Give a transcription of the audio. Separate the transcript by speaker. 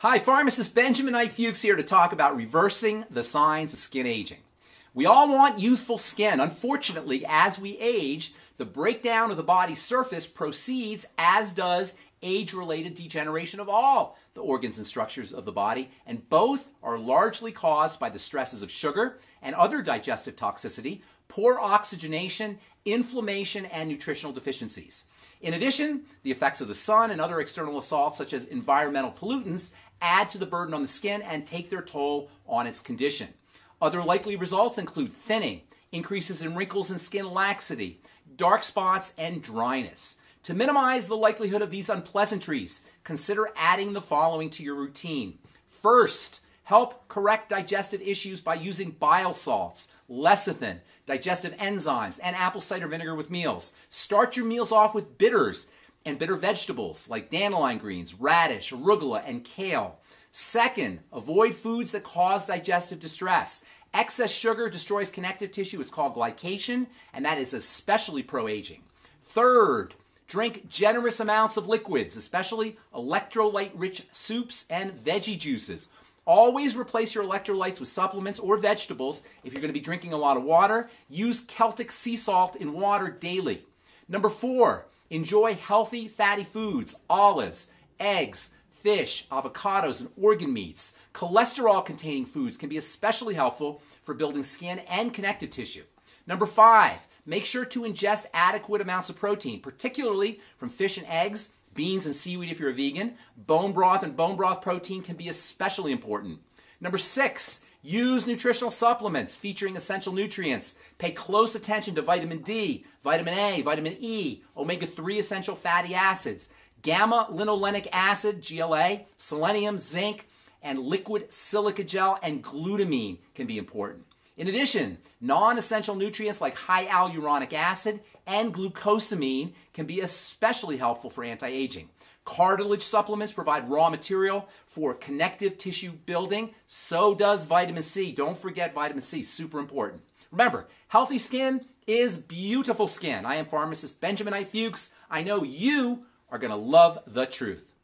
Speaker 1: Hi, pharmacist Benjamin Knight Fuchs here to talk about reversing the signs of skin aging. We all want youthful skin. Unfortunately, as we age, the breakdown of the body's surface proceeds, as does age related degeneration of all the organs and structures of the body, and both are largely caused by the stresses of sugar and other digestive toxicity, poor oxygenation, inflammation, and nutritional deficiencies. In addition, the effects of the sun and other external assaults, such as environmental pollutants, add to the burden on the skin and take their toll on its condition. Other likely results include thinning, increases in wrinkles and skin laxity, dark spots, and dryness. To minimize the likelihood of these unpleasantries, consider adding the following to your routine. First, help correct digestive issues by using bile salts, lecithin, digestive enzymes, and apple cider vinegar with meals. Start your meals off with bitters and bitter vegetables like dandelion greens, radish, arugula, and kale. Second, avoid foods that cause digestive distress. Excess sugar destroys connective tissue. It's called glycation, and that is especially pro aging. Third, Drink generous amounts of liquids, especially electrolyte rich soups and veggie juices. Always replace your electrolytes with supplements or vegetables. If you're going to be drinking a lot of water, use Celtic sea salt in water daily. Number four, enjoy healthy fatty foods, olives, eggs, fish, avocados, and organ meats. Cholesterol containing foods can be especially helpful for building skin and connective tissue. Number five, make sure to ingest adequate amounts of protein, particularly from fish and eggs, beans and seaweed if you're a vegan. Bone broth and bone broth protein can be especially important. Number six, use nutritional supplements featuring essential nutrients. Pay close attention to vitamin D, vitamin A, vitamin E, omega 3 essential fatty acids, gamma linolenic acid, GLA, selenium, zinc, and liquid silica gel and glutamine can be important. In addition, non-essential nutrients like hyaluronic acid and glucosamine can be especially helpful for anti-aging. Cartilage supplements provide raw material for connective tissue building. So does vitamin C. Don't forget vitamin C, super important. Remember, healthy skin is beautiful skin. I am pharmacist Benjamin Knight Fuchs. I know you are going to love the truth.